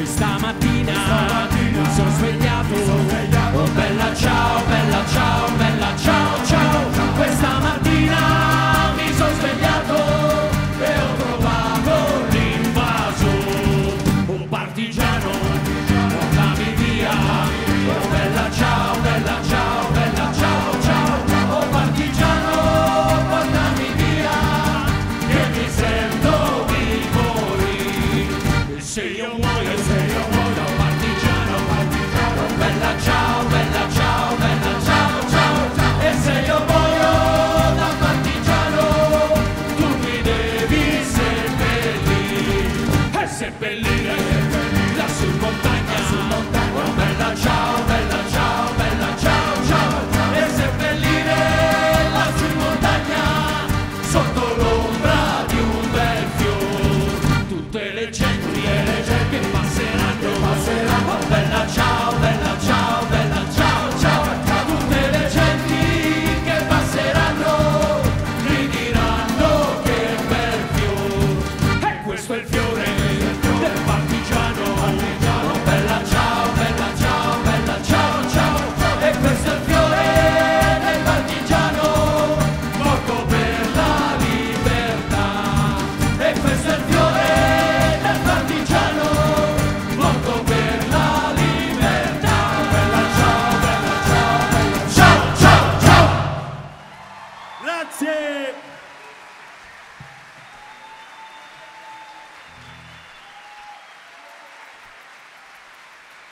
Questa mattina, mattina mi sono svegliato, mi svegliato. Oh, bella ciao, bella ciao, bella ciao, ciao. Questa mattina mi sono svegliato e ho trovato l'invaso. Un partigiano, portami via. Oh, bella ciao, bella ciao, bella ciao, ciao. Oh, partigiano, portami via. Che mi sento di morire. Se io muoio se peleen, la せー